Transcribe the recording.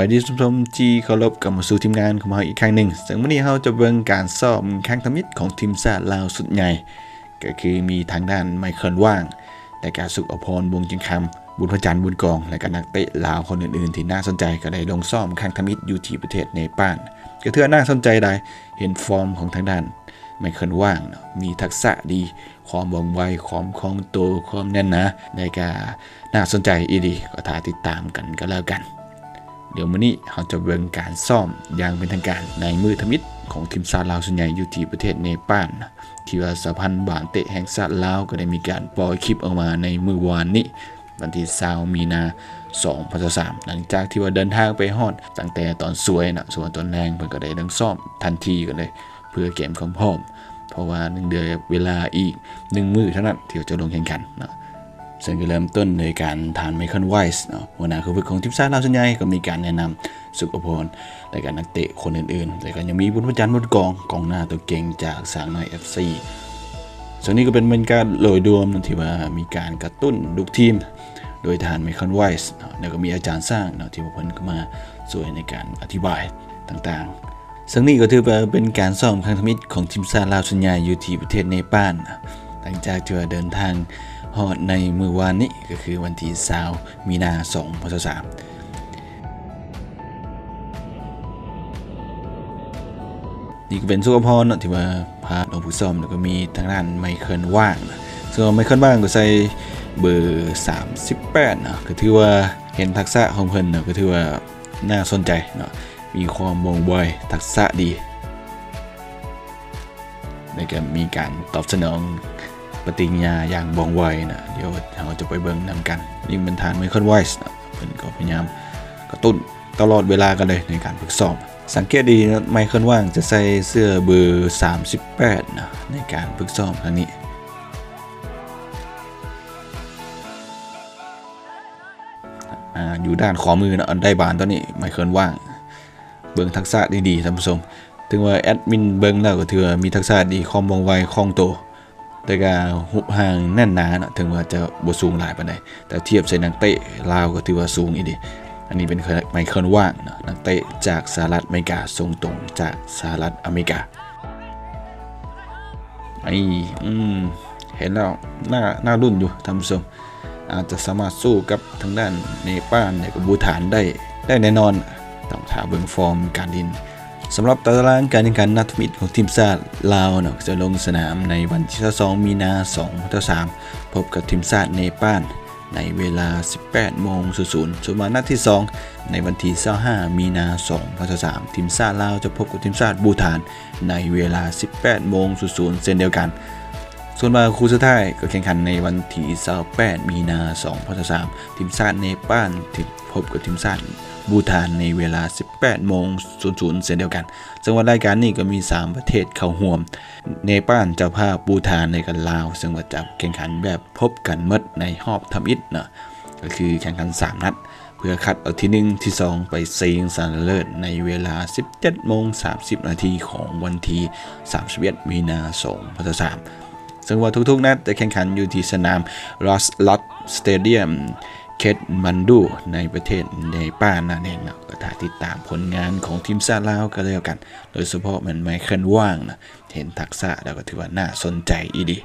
ไปที่ชมจีเคารพกับมาสู่ทีมงานของเราอีกครั้งหนึ่งซึ่งวันนี้เราจะเบิ่งการซ้อมครั้งทมิตของทีมชาติลาวสุดใหญ่ ก็คือมีทางด้านไมเคิลว่างและการสุขอภรวงจิงคำบุญพระจันทร์บุญกอง และก็นักเตะลาวคนอื่นๆ ที่น่าสนใจก็ได้ลงซ้อมครั้งทมิตอยู่ที่ประเทศเนปาลก็เถื่อน่าสนใจได้เห็นฟอร์มของทางด้านไมเคิลว่าง มีทักษะดี ความว่องไว ความคล่องตัว ความแน่นนะในการน่าสนใจอีดีก็ท้าติดตามกันก็แล้วกัน เดี๋ยวมื้อนี้เราจะเบิ่งการซ่อมอย่างเป็นทางการในมือทมิตของทีมชาติลาวส่วนใหญ่อยู่ที่ประเทศเนปาลที่ว่าสหพันธ์บานเตะแห่งชาติลาวก็ได้มีการปล่อยคลิปออกมาในมือวานนี้วันที่20มีนา2023หลังจากที่ว่าเดินทางไปฮอดตั้งแต่ตอนสวยนะส่วนตอนแรงเพิ่นก็ได้ดังซ่อมทันทีกันเลย เพื่อเกมความพร้อม เพราะว่า1เดือนเวลาอีก1มือเท่านั้นที่จะลงแข่งขันนะ ซึ่งก็เริ่มต้นโดยการทานไมเคิลไวส์เนาะหัวหน้าคือฝึกของทีมชาติลาวส่วนใหญ่ก็มีการแนะนำสุขพลและการนักเตะคนอื่นๆ แต่ก็ยังมีบุญพจันทร์บุญกองกองหน้าตัวเก่งจากสางน้อย FC ส่วนนี้ก็เป็นบรรยากาศโดยรวมที่ว่ามีการกระตุ้นลูกทีม โดยทานไมเคิลไวส์เนาะแล้วก็มีอาจารย์สร้างเนาะที่ว่าเพิ่นก็มาช่วยในการอธิบายต่างๆ ซึ่งนี่ก็ถือว่าเป็นการซ้อมครั้งทมิตของทีมชาติลาวส่วนใหญ่อยู่ที่ประเทศเนปาลหลังจากที่ว่าเดินทาง ฮอดในมือวานนี้ก็คือวันที่20มีนา2023นี่ก็เป็นสุขพรเนาะที่ว่าพาลงผู้ซ้อมแล้วก็มีทางด้านไมเคิลว่างนะส่วนไมเคิลว่างก็ใส่เบอร์ 38เนาะก็ถือว่าเห็นทักษะของเพิ่นเนาะก็ถือว่าน่าสนใจเนาะมีความบ่งบอยทักษะดีในการมีการตอบสนอง ปฏิกิริยาอย่างว่องไวนะเดี๋ยวเราจะไปเบิ่งนำกัน นี่เป็นฐานไมเคิลไวส์นะเพิ่นก็พยายามกระตุ้นตลอดเวลากันเลยในการฝึกซ้อมสังเกตดีนะไมเคิลว่างจะใส่เสื้อเบอร์ 38 นะในการฝึกซ้อมครั้งนี้อยู่ด้านขวามือนะได้บานตัวนี้ไมเคิลว่าง เบิงทักษะดีๆท่านผู้ชม ถึงว่าแอดมินเบิงแล้วก็ถือมีทักษะดีความวองไวคล่องโตว แต่ก็หุบห่างแน่นหนานะถึงว่าจะบ่สูงหลายปานใดแต่เทียบใส่นักเตะลาวก็ถือว่าสูงอีดีอันนี้เป็นไมเคิลว่างนะนักเตะจากสหรัฐอเมริกาส่งตรงจากสหรัฐอเมริกาไอ้อืมเห็นแล้วน่าน่ารุ่นอยู่ท่านผู้ชมอาจจะสามารถสู้กับทางด้านเนปาลและก็บูฐานได้ได้แน่นอนต้องถามเบิ่งฟอร์มการดิน สำหรับตารางการแข่งขันนัดมิตรของทีมชาติลาวเนาะจะลงสนามในวันที่ 2 มีนา2023พบกับทีมชาติเนปาลในเวลา 18โมง00ส่วนมานัดที่ 2 ในวันที่25มีนา2023ทีมชาติลาวจะพบกับทีมชาติบูฐานในเวลา 18โมง00เช่นเดียวกัน ส่วนมาคูสุดท้ายก็แข่งขันในวันที่28มีนา2023ทีมชาติเนปาลที่พบกับทีมชาติบูฐานในเวลา 18โมง00เช่นเดียวกัน ซึ่งว่ารายการนี้ก็มี 3 ประเทศเข้าร่วม เนปาลเจ้าภาพบูฐานในกันลาว ซึ่งว่าจะแข่งขันแบบพบกันมดในรอบทำอิฐเนาะก็คือแข่งขัน 3 นัด เพื่อคัดเอาที่ 1 ที่ 2 ไปซิงสารเลิศในเวลา 17โมง30 นาทีของวันที่31มีนา2023 ซึ่งว่าทุกๆนัดจะแข่งขันอยู่ที่สนาม Ras Lot Stadium เคทมันดูในประเทศเนปาลนั่นเองนะก็ถ้าติดตามผลงานของทีมชาติลาวก็แล้วกัน โดยเฉพาะมันไมเคิลว่างนะเห็นทักษะแล้วก็ถือว่าน่าสนใจอีดี